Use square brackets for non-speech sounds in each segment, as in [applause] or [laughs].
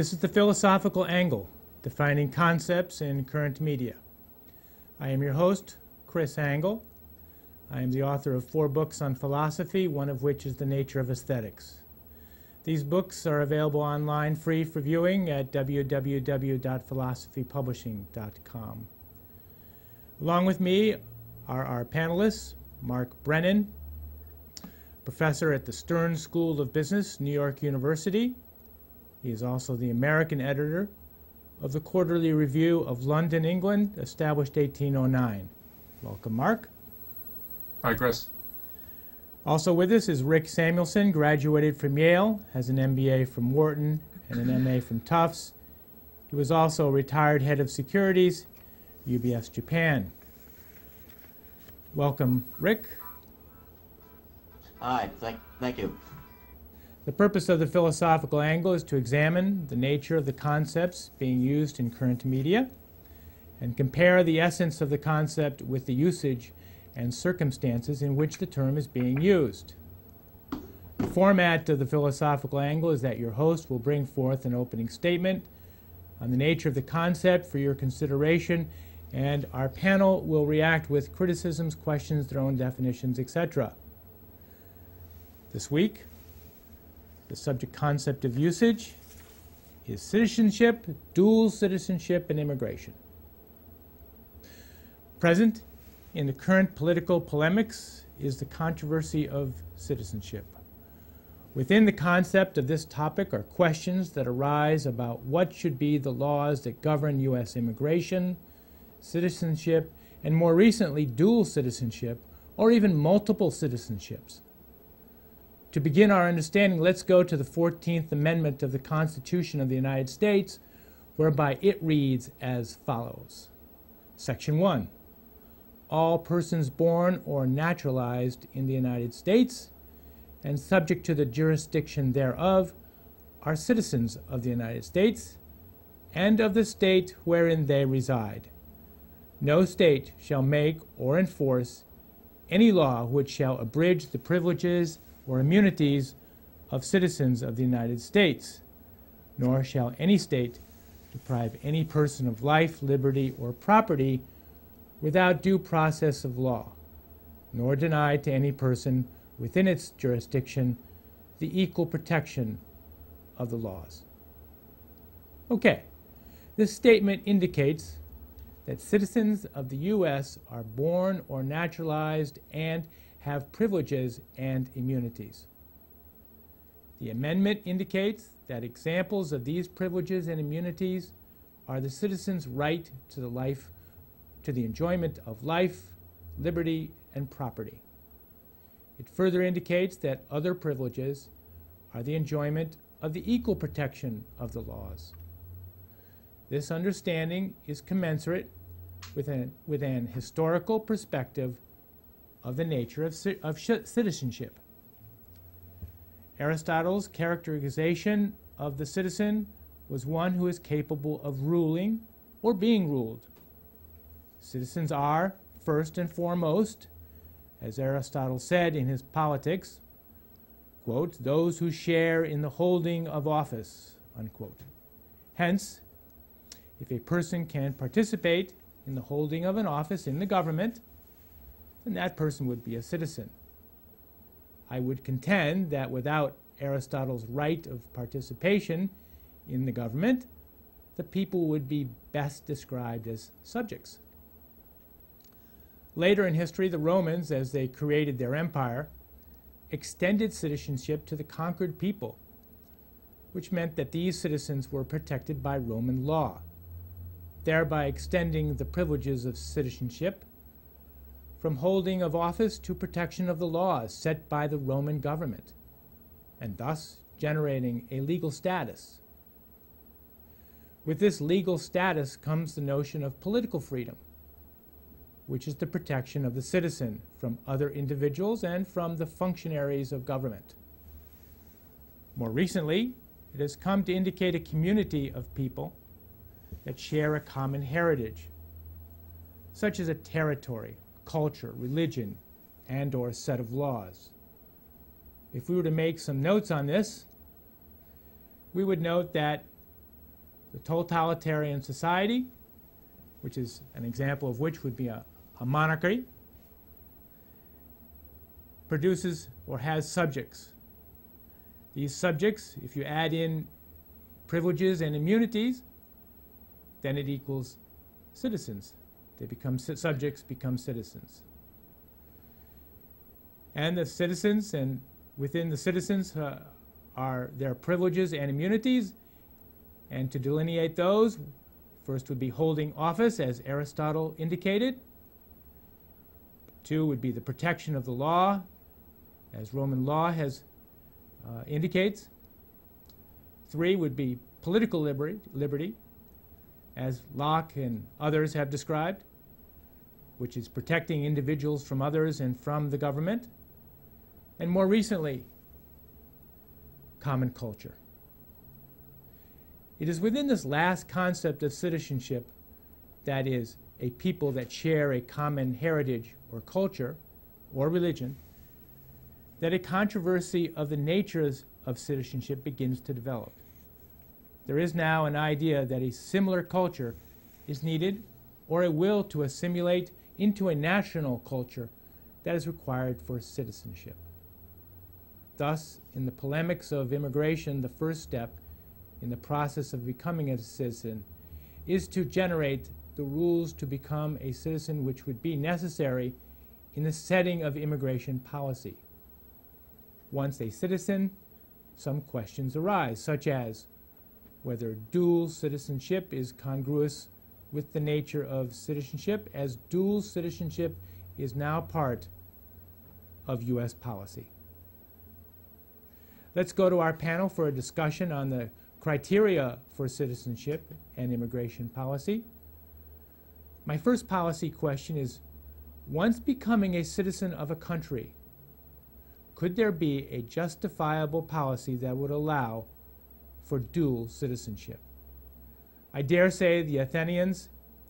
Hi, this is the Philosophical Angle, defining concepts in current media. I am your host, Chris Angle. I am the author of four books on philosophy, one of which is The Nature of Aesthetics. These books are available online free for viewing at www.philosophypublishing.com. Along with me are our panelists, Mark Brennan, professor at the Stern School of Business, New York University. He is also the American editor of the Quarterly Review of London, England, established 1809. Welcome, Mark. Hi, Chris. Also with us is Rick Samuelson, graduated from Yale, has an MBA from Wharton and an MA from Tufts. He was also a retired head of securities, UBS Japan. Welcome, Rick. Hi, thank, thank you. The purpose of the philosophical angle is to examine the nature of the concepts being used in current media and compare the essence of the concept with the usage and circumstances in which the term is being used. The format of the philosophical angle is that your host will bring forth an opening statement on the nature of the concept for your consideration, and our panel will react with criticisms, questions, their own definitions, etc. This week, the subject concept of usage is citizenship, dual citizenship, and immigration. Present in the current political polemics is the controversy of citizenship. Within the concept of this topic are questions that arise about what should be the laws that govern U.S. immigration, citizenship, and more recently, dual citizenship, or even multiple citizenships. To begin our understanding, let's go to the 14th Amendment of the Constitution of the United States, whereby it reads as follows Section 1 All persons born or naturalized in the United States and subject to the jurisdiction thereof are citizens of the United States and of the state wherein they reside. No state shall make or enforce any law which shall abridge the privileges or immunities of citizens of the United States, nor shall any state deprive any person of life, liberty, or property without due process of law, nor deny to any person within its jurisdiction the equal protection of the laws. Okay, this statement indicates that citizens of the U.S. are born or naturalized and have privileges and immunities. The amendment indicates that examples of these privileges and immunities are the citizen's right to the life to the enjoyment of life, liberty, and property. It further indicates that other privileges are the enjoyment of the equal protection of the laws. This understanding is commensurate with an, with an historical perspective of the nature of, of citizenship. Aristotle's characterization of the citizen was one who is capable of ruling or being ruled. Citizens are, first and foremost, as Aristotle said in his Politics, quote, those who share in the holding of office, unquote. Hence, if a person can participate in the holding of an office in the government, then that person would be a citizen. I would contend that without Aristotle's right of participation in the government, the people would be best described as subjects. Later in history, the Romans, as they created their empire, extended citizenship to the conquered people, which meant that these citizens were protected by Roman law, thereby extending the privileges of citizenship from holding of office to protection of the laws set by the Roman government, and thus generating a legal status. With this legal status comes the notion of political freedom, which is the protection of the citizen from other individuals and from the functionaries of government. More recently, it has come to indicate a community of people that share a common heritage, such as a territory culture, religion, and or set of laws. If we were to make some notes on this, we would note that the totalitarian society, which is an example of which would be a, a monarchy, produces or has subjects. These subjects, if you add in privileges and immunities, then it equals citizens. They become subjects, become citizens. And the citizens, and within the citizens uh, are their privileges and immunities. And to delineate those, first would be holding office, as Aristotle indicated. Two would be the protection of the law, as Roman law has uh, indicates. Three would be political liberty, liberty, as Locke and others have described, which is protecting individuals from others and from the government. And more recently, common culture. It is within this last concept of citizenship, that is, a people that share a common heritage or culture or religion, that a controversy of the natures of citizenship begins to develop. There is now an idea that a similar culture is needed or a will to assimilate into a national culture that is required for citizenship. Thus, in the polemics of immigration, the first step in the process of becoming a citizen is to generate the rules to become a citizen which would be necessary in the setting of immigration policy. Once a citizen, some questions arise, such as whether dual citizenship is congruous with the nature of citizenship, as dual citizenship is now part of U.S. policy. Let's go to our panel for a discussion on the criteria for citizenship and immigration policy. My first policy question is, once becoming a citizen of a country, could there be a justifiable policy that would allow for dual citizenship? I dare say the Athenians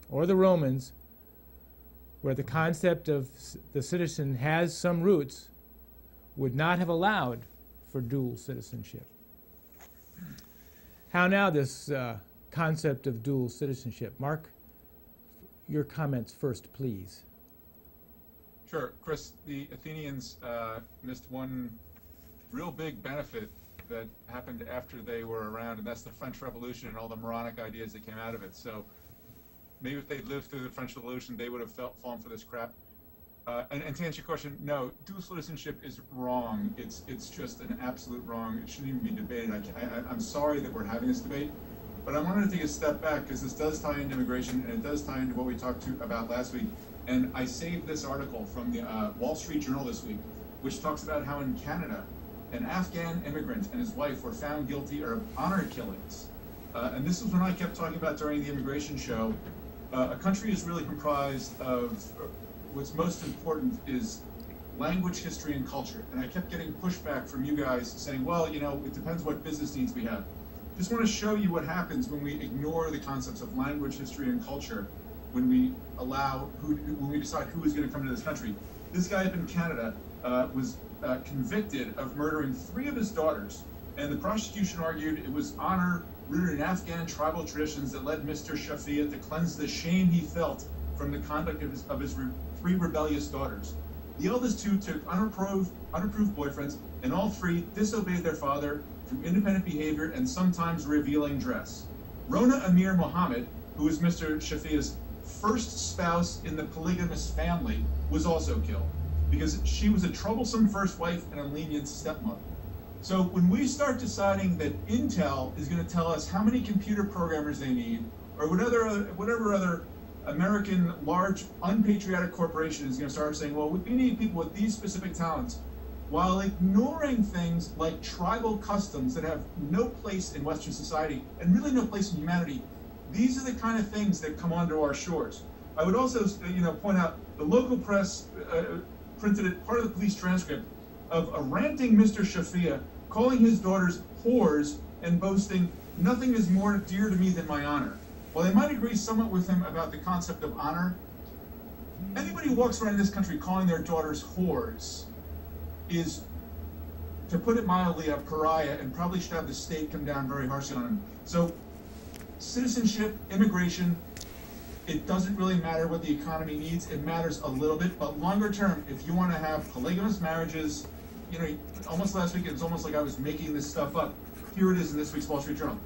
or the Romans, where the concept of the citizen has some roots, would not have allowed for dual citizenship. How now, this uh, concept of dual citizenship? Mark, your comments first, please. Sure. Chris, the Athenians uh, missed one real big benefit that happened after they were around, and that's the French Revolution and all the moronic ideas that came out of it. So maybe if they'd lived through the French Revolution, they would have felt, fallen for this crap. Uh, and, and, to answer your question, no, dual citizenship is wrong. It's it's just an absolute wrong. It shouldn't even be debated. I, am sorry that we're having this debate, but I wanted to take a step back because this does tie into immigration and it does tie into what we talked to about last week. And I saved this article from the uh, Wall Street Journal this week, which talks about how in Canada, an Afghan immigrant and his wife were found guilty of honor killings. Uh, and this is when I kept talking about during the immigration show. Uh, a country is really comprised of what's most important is language, history, and culture. And I kept getting pushback from you guys saying, well, you know, it depends what business needs we have. Just want to show you what happens when we ignore the concepts of language, history, and culture when we allow, who, when we decide who is going to come into this country. This guy up in Canada uh, was uh, convicted of murdering three of his daughters, and the prosecution argued it was honor rooted in Afghan tribal traditions that led Mr. Shafia to cleanse the shame he felt from the conduct of his, of his three rebellious daughters. The eldest two took unapproved, unapproved boyfriends, and all three disobeyed their father through independent behavior and sometimes revealing dress. Rona Amir Mohammed, who was Mr. Shafia's first spouse in the polygamous family, was also killed because she was a troublesome first wife and a lenient stepmother. So when we start deciding that Intel is going to tell us how many computer programmers they need, or whatever other, whatever other American large unpatriotic corporation is going to start saying, well, we need people with these specific talents, while ignoring things like tribal customs that have no place in Western society and really no place in humanity. These are the kind of things that come onto our shores. I would also, you know, point out the local press uh, printed it, part of the police transcript of a ranting Mr. Shafia calling his daughters whores and boasting, nothing is more dear to me than my honor. While I might agree somewhat with him about the concept of honor, anybody who walks around in this country calling their daughters whores is to put it mildly, a pariah and probably should have the state come down very harshly on him. So, citizenship, immigration, it doesn't really matter what the economy needs. It matters a little bit, but longer term, if you want to have polygamous marriages, you know, almost last week it was almost like I was making this stuff up. Here it is in this week's Wall Street Journal.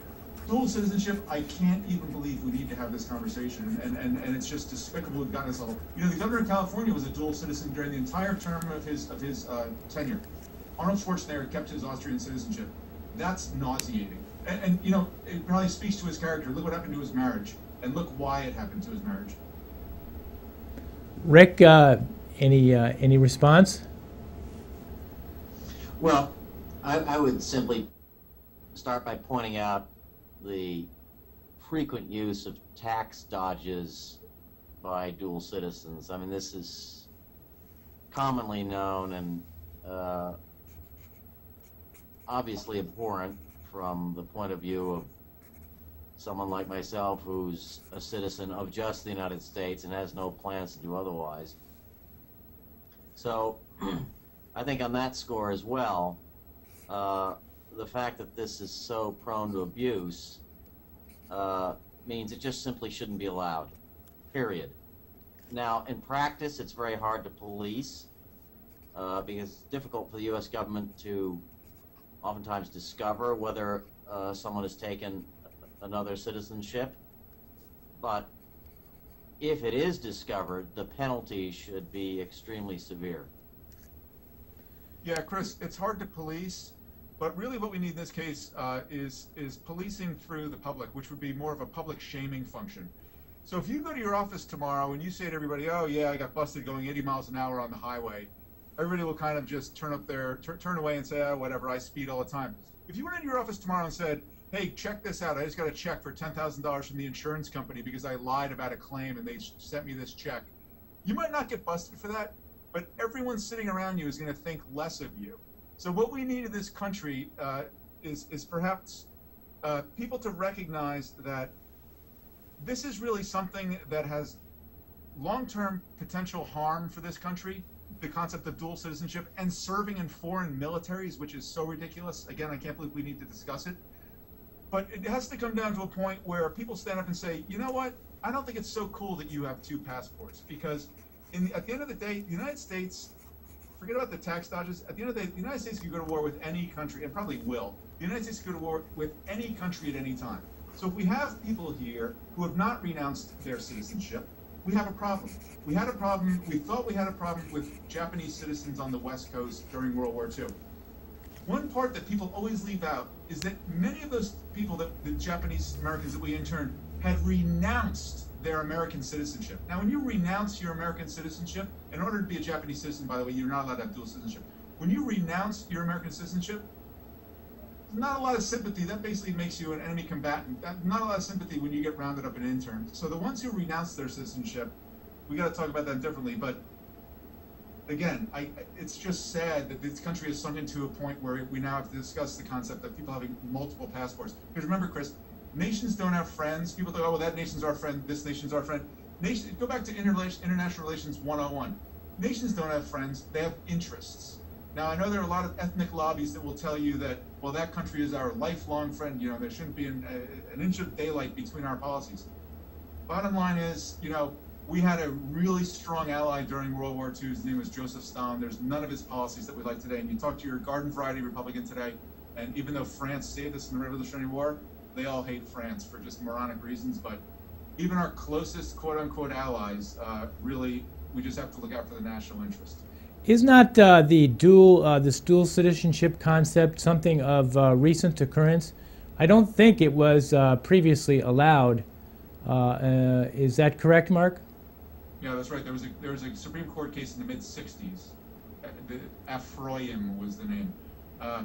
Dual citizenship, I can't even believe we need to have this conversation, and, and, and it's just despicable we've gotten this level. You know, the governor of California was a dual citizen during the entire term of his of his uh, tenure. Arnold Schwarzenegger kept his Austrian citizenship. That's nauseating. And, and, you know, it probably speaks to his character. Look what happened to his marriage, and look why it happened to his marriage. Rick, uh, any uh, any response? Well, I, I would simply start by pointing out the frequent use of tax dodges by dual citizens. I mean, this is commonly known and uh, obviously abhorrent from the point of view of someone like myself who's a citizen of just the United States and has no plans to do otherwise. So, [clears throat] I think on that score as well, uh, the fact that this is so prone to abuse uh, means it just simply shouldn't be allowed. Period. Now, in practice, it's very hard to police uh, because it's difficult for the U.S. government to oftentimes discover whether uh, someone has taken another citizenship. But if it is discovered, the penalty should be extremely severe. Yeah, Chris, it's hard to police, but really what we need in this case uh, is is policing through the public, which would be more of a public shaming function. So if you go to your office tomorrow and you say to everybody, "Oh yeah, I got busted going 80 miles an hour on the highway," everybody will kind of just turn up their turn away and say, "Oh, whatever, I speed all the time." If you went into your office tomorrow and said, "Hey, check this out. I just got a check for ten thousand dollars from the insurance company because I lied about a claim and they sent me this check," you might not get busted for that, but everyone sitting around you is going to think less of you. So what we need in this country uh, is is perhaps uh, people to recognize that this is really something that has long-term potential harm for this country. The concept of dual citizenship and serving in foreign militaries, which is so ridiculous. Again, I can't believe we need to discuss it. But it has to come down to a point where people stand up and say, you know what? I don't think it's so cool that you have two passports because in the, at the end of the day, the United States, forget about the tax dodges. At the end of the day, the United States can go to war with any country, and probably will. The United States can go to war with any country at any time. So if we have people here who have not renounced their citizenship, we have a problem. We had a problem, we thought we had a problem with Japanese citizens on the West Coast during World War II. One part that people always leave out is that many of those people, that the Japanese Americans that we interned, had renounced their American citizenship. Now, when you renounce your American citizenship, in order to be a Japanese citizen, by the way, you're not allowed to have dual citizenship. When you renounce your American citizenship, not a lot of sympathy. That basically makes you an enemy combatant. Not a lot of sympathy when you get rounded up and interned. So the ones who renounce their citizenship, we got to talk about that differently. But again, I, it's just sad that this country has sunk into a point where we now have to discuss the concept of people having multiple passports. Because remember, Chris, nations don't have friends. People think, oh, well, that nation's our friend, this nation's our friend. Nation, go back to international relations 101. Nations don't have friends, they have interests. Now, I know there are a lot of ethnic lobbies that will tell you that, well, that country is our lifelong friend. You know, there shouldn't be an, a, an inch of daylight between our policies. Bottom line is, you know, we had a really strong ally during World War II. His name was Joseph Stalin. There's none of his policies that we like today. And you talk to your garden variety Republican today, and even though France saved us in the Revolutionary War, they all hate France for just moronic reasons. But even our closest quote unquote allies, uh, really, we just have to look out for the national interest. Is not uh, the dual uh, this dual citizenship concept something of uh, recent occurrence? I don't think it was uh, previously allowed. Uh, is that correct, Mark? Yeah, that's right. There was a there was a Supreme Court case in the mid '60s. Uh, the Afroyim was the name. Uh,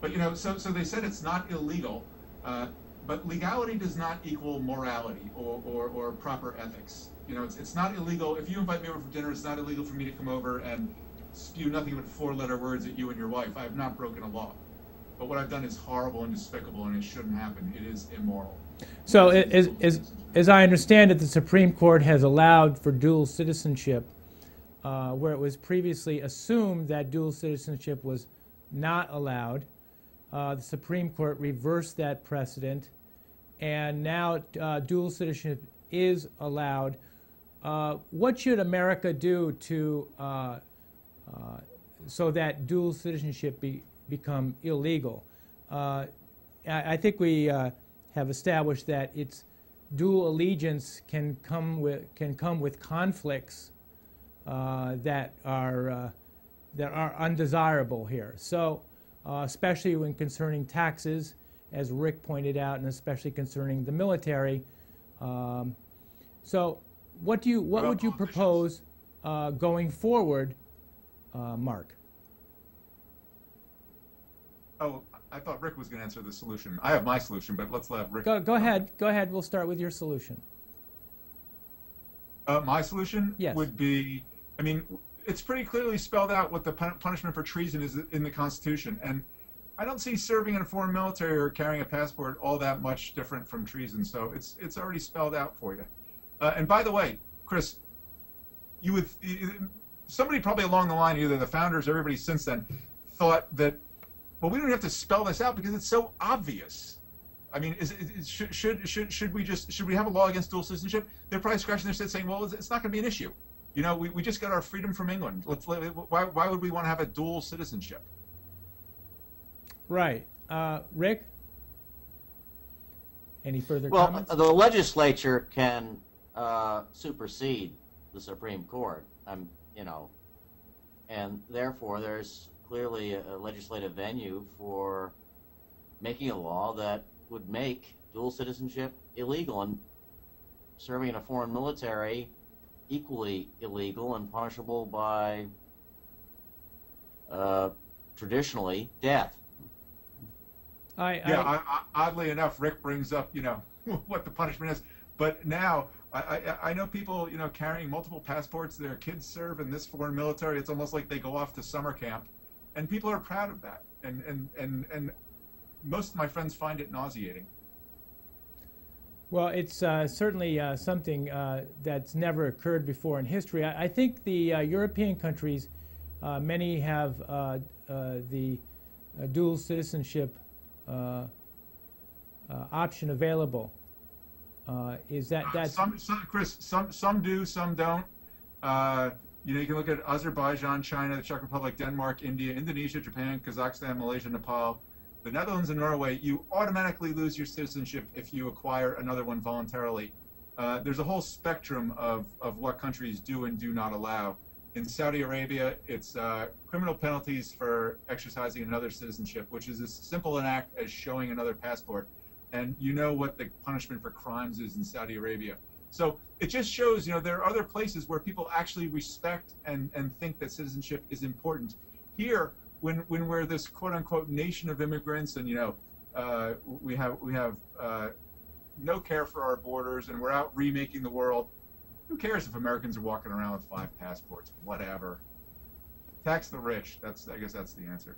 but you know, so so they said it's not illegal, uh, but legality does not equal morality or, or, or proper ethics. You know, it's, it's not illegal. If you invite me over for dinner, it's not illegal for me to come over and spew nothing but four letter words at you and your wife. I have not broken a law. But what I've done is horrible and despicable and it shouldn't happen. It is immoral. So, as, as, as I understand it, the Supreme Court has allowed for dual citizenship, uh, where it was previously assumed that dual citizenship was not allowed. Uh, the Supreme Court reversed that precedent, and now uh, dual citizenship is allowed. Uh, what should America do to uh, uh, so that dual citizenship be, become illegal? I, I think we have established that it's dual allegiance can come with can come with conflicts uh, that are uh, that are undesirable here. So, uh, especially when concerning taxes, as Rick pointed out, and especially concerning the military. Um, so, what do you what would you propose uh, going forward, uh, Mark? Oh, I thought Rick was going to answer the solution. I have my solution, but let's let Rick. Go go ahead. Go ahead. We'll start with your solution. Uh, my solution Yes. would be, I mean, it's pretty clearly spelled out what the punishment for treason is in the Constitution, and I don't see serving in a foreign military or carrying a passport all that much different from treason. So it's it's already spelled out for you. Uh, and by the way, Chris, you would somebody probably along the line, either the founders or everybody since then, thought that well, we don't have to spell this out because it's so obvious. I mean, is, is, is- should, should should should we just should we have a law against dual citizenship? They're probably scratching their head saying, well, it's, it's not going to be an issue. You know, we, we just got our freedom from England. Let's why why would we want to have a dual citizenship? Right, uh, Rick. Any further Well, comments? the legislature can uh, supersede the Supreme Court. Um, you know, and therefore there's clearly a a legislative venue for making a law that would make dual citizenship illegal and serving in a foreign military equally illegal and punishable by uh, traditionally death. I, Yeah, I, I, I, oddly enough, Rick brings up, you know, [laughs] what the punishment is. But now, I, I, I know people, you know, carrying multiple passports. Their kids serve in this foreign military. It's almost like they go off to summer camp, and people are proud of that. And and and and most of my friends find it nauseating. Well, it's uh, certainly uh, something uh, that's never occurred before in history. I, I think the uh, European countries, uh, many have uh, uh, the uh, dual citizenship uh, uh, option available. Uh, is that that's some, some, Chris, some some do, some don't. You know, you can look at Azerbaijan, China, the Czech Republic, Denmark, India, Indonesia, Japan, Kazakhstan, Malaysia, Nepal, the Netherlands, and Norway. You automatically lose your citizenship if you acquire another one voluntarily. Uh, there's a whole spectrum of, of what countries do and do not allow. In Saudi Arabia, it's uh, criminal penalties for exercising another citizenship, which is as simple an act as showing another passport and you know what the punishment for crimes is in Saudi Arabia. So it just shows, you know, there are other places where people actually respect and, and think that citizenship is important. Here, when when we're this quote unquote nation of immigrants, and you know, uh, we have we have uh, no care for our borders, and we're out remaking the world. Who cares if Americans are walking around with five passports? Whatever. Tax the rich. That's I guess that's the answer.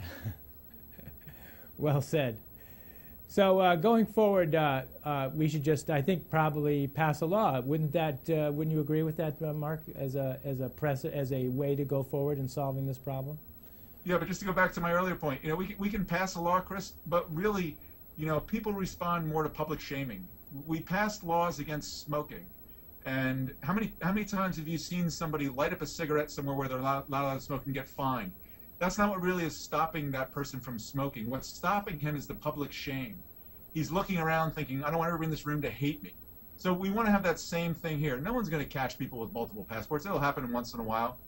[laughs] well said. So uh, going forward, uh, uh, we should just, I think, probably pass a law. Wouldn't that? Uh, wouldn't you agree with that, uh, Mark? As a as a press as a way to go forward in solving this problem? Yeah, but just to go back to my earlier point, you know, we can, we can pass a law, Chris, but really, you know, people respond more to public shaming. We passed laws against smoking, and how many how many times have you seen somebody light up a cigarette somewhere where they're not, not allowed to smoke and get fined? That's not what really is stopping that person from smoking. What's stopping him is the public shame. He's looking around thinking, I don't want everybody in this room to hate me. So we want to have that same thing here. No one's going to catch people with multiple passports. It'll happen once in a while.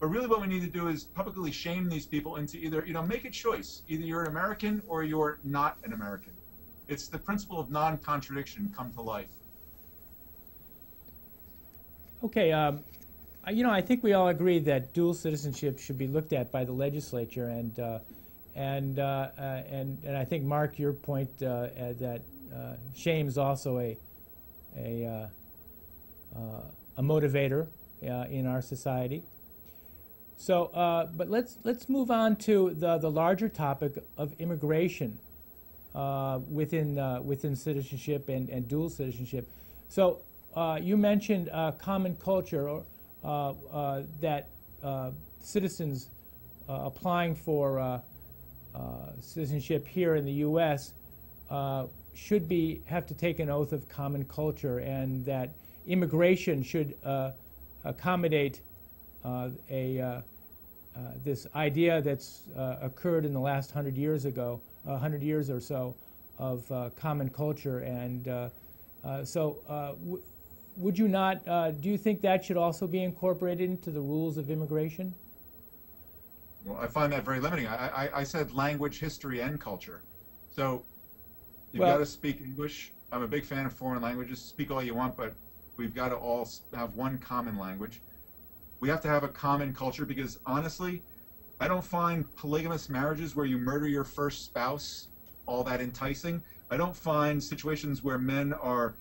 But really, what we need to do is publicly shame these people into either, you know, make a choice. Either you're an American or you're not an American. It's the principle of non-contradiction come to life. Okay, um, you know, I think we all agree that dual citizenship should be looked at by the legislature, and uh, and uh, uh, and and I think Mark, your point uh, uh, that uh, shame is also a a a motivator in our society. So, but let's let's move on to the the larger topic of immigration within within citizenship and, and dual citizenship. So you mentioned common culture, or that uh, citizens uh, applying for uh, uh, citizenship here in the U.S. Uh, should be have to take an oath of common culture, and that immigration should uh, accommodate uh, a uh, uh, this idea that's uh, occurred in the last hundred years ago, a hundred years or so, of uh, common culture, and uh, uh, so. Would you not? Uh, do you think that should also be incorporated into the rules of immigration? Well, I find that very limiting. I, I, I said language, history, and culture. So you've Well- got to speak English. I'm a big fan of foreign languages. Speak all you want, but we've got to all have one common language. We have to have a common culture because honestly, I don't find polygamous marriages where you murder your first spouse all that enticing. I don't find situations where men are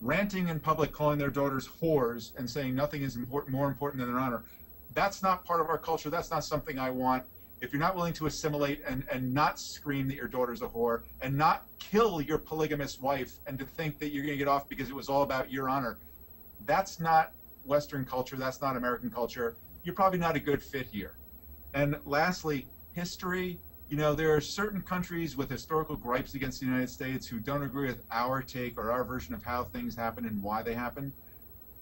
ranting in public, calling their daughters whores, and saying nothing is important, more important than their honor that's not part of our culture. That's not something I want. If you're not willing to assimilate and, and not scream that your daughter's a whore and not kill your polygamous wife and to think that you're going to get off because it was all about your honor, that's not Western culture. That's not American culture. You're probably not a good fit here. And lastly, history. You know, there are certain countries with historical gripes against the United States who don't agree with our take or our version of how things happen and why they happen.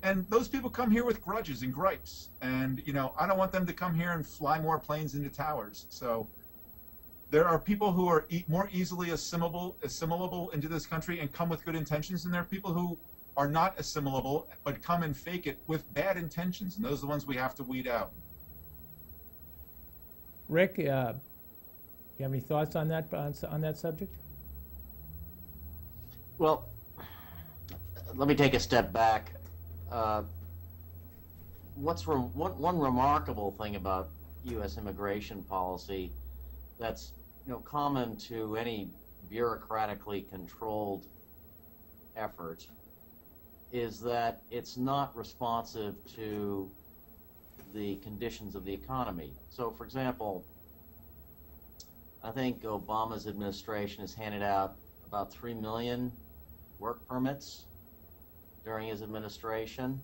and those people come here with grudges and gripes. And you know i don't want them to come here and fly more planes into towers. So there are people who are e- more easily assimilable assimilable into this country and come with good intentions and there are people who are not assimilable but come and fake it with bad intentions. And those are the ones we have to weed out. Rick, uh, you have any thoughts on that on, on that subject? Well, let me take a step back. Uh, what's re- one, one remarkable thing about U.S. immigration policy that's you know common to any bureaucratically controlled effort is that it's not responsive to the conditions of the economy. So, for example, I think Obama's administration has handed out about 3 million work permits during his administration.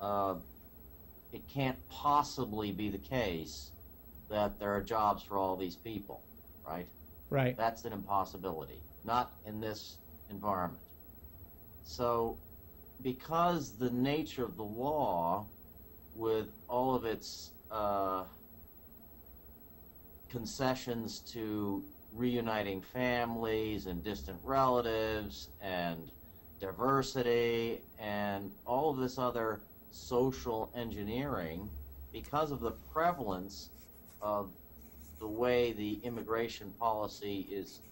Uh, it can't possibly be the case that there are jobs for all these people, right? Right. That's an impossibility, not in this environment. So, because the nature of the law, with all of its uh, concessions to reuniting families and distant relatives and diversity and all of this other social engineering, because of the prevalence of the way the immigration policy is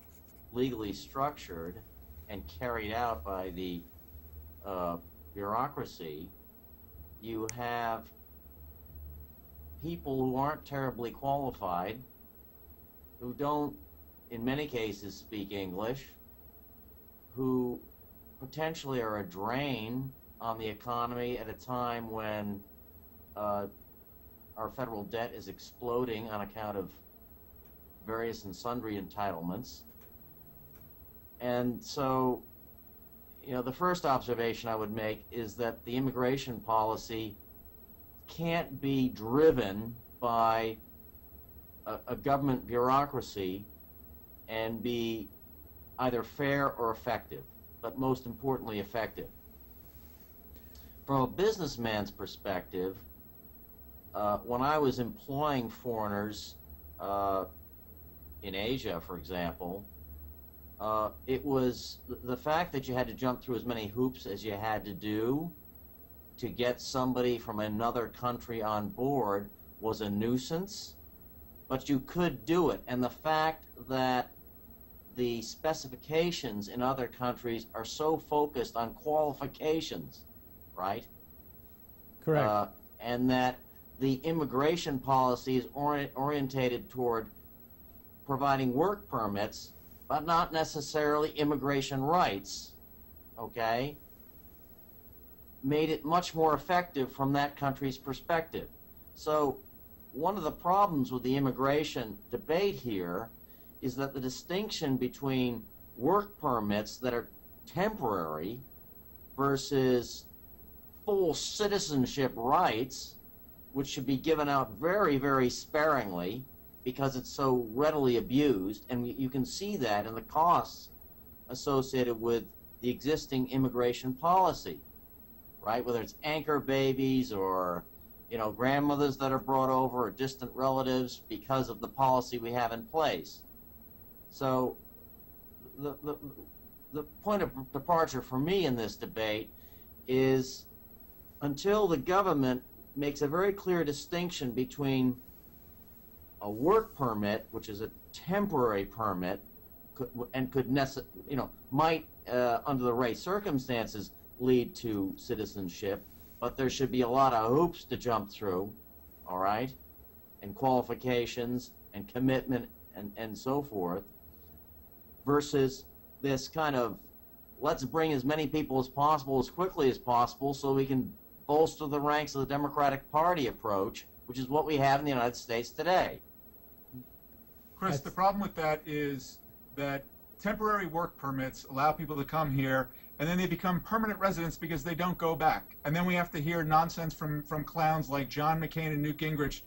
legally structured and carried out by the uh, bureaucracy, you have people who aren't terribly qualified, who don't, in many cases, speak English, who potentially are a drain on the economy at a time when uh, our federal debt is exploding on account of various and sundry entitlements. And so, you know, the first observation I would make is that the immigration policy can't be driven by a, a government bureaucracy and be either fair or effective, but most importantly, effective. From a businessman's perspective, uh, when I was employing foreigners uh, in Asia, for example, uh, it was the fact that you had to jump through as many hoops as you had to do to get somebody from another country on board was a nuisance, but you could do it. And the fact that the specifications in other countries are so focused on qualifications, right? Correct. Uh, and that the immigration policy is ori- orientated toward providing work permits, but not necessarily immigration rights, okay? Made it much more effective from that country's perspective. So, one of the problems with the immigration debate here is that the distinction between work permits that are temporary versus full citizenship rights, which should be given out very, very sparingly, because it's so readily abused, and you can see that in the costs associated with the existing immigration policy, right? Whether it's anchor babies or you know grandmothers that are brought over or distant relatives because of the policy we have in place. So, the the, the point of departure for me in this debate is until the government makes a very clear distinction between a work permit, which is a temporary permit, and could you know might uh, under the right circumstances lead to citizenship, but there should be a lot of hoops to jump through, all right, and qualifications and commitment and and so forth, versus this kind of let's bring as many people as possible as quickly as possible so we can bolster the ranks of the Democratic Party approach, which is what we have in the United States today. Chris, That's- the problem with that is that temporary work permits allow people to come here and then they become permanent residents because they don't go back. And then we have to hear nonsense from, from clowns like John McCain and Newt Gingrich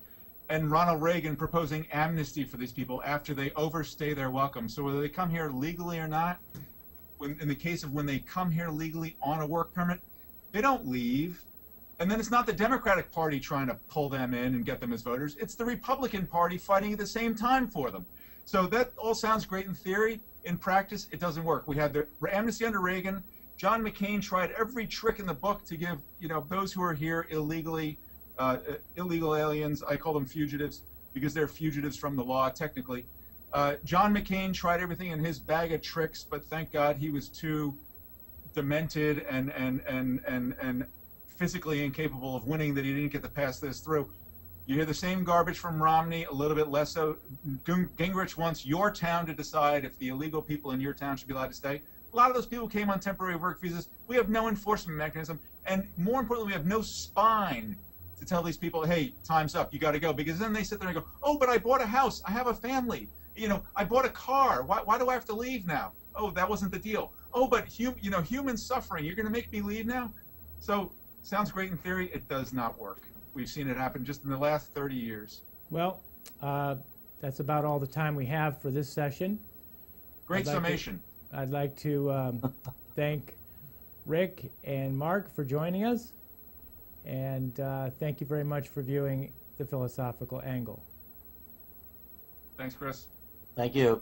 and Ronald Reagan proposing amnesty for these people after they overstay their welcome. So whether they come here legally or not, when, in the case of when they come here legally on a work permit, they don't leave. And then it's not the Democratic Party trying to pull them in and get them as voters. It's the Republican Party fighting at the same time for them. So that all sounds great in theory. In practice, it doesn't work. We had the amnesty under Reagan. John McCain tried every trick in the book to give you know those who are here illegally, uh, illegal aliens. I call them fugitives because they're fugitives from the law technically. Uh, John McCain tried everything in his bag of tricks, but thank God he was too demented and and and and and physically incapable of winning that he didn't get to pass this through. You hear the same garbage from Romney, a little bit less so. Gingrich wants your town to decide if the illegal people in your town should be allowed to stay. A lot of those people came on temporary work visas. We have no enforcement mechanism, and more importantly, we have no spine to tell these people, "Hey, time's up. You got to go." Because then they sit there and go, "Oh, but I bought a house. I have a family. You know, I bought a car. Why, why do I have to leave now? Oh, that wasn't the deal. Oh, but hum, you know, human suffering. You're going to make me leave now?" So sounds great in theory. It does not work. We've seen it happen just in the last 30 years. Well, uh, that's about all the time we have for this session. Great I'd like to- summation. I'd like to um, [laughs] thank Rick and Mark for joining us, and uh, thank you very much for viewing the philosophical angle. Thanks, Chris. Thank you.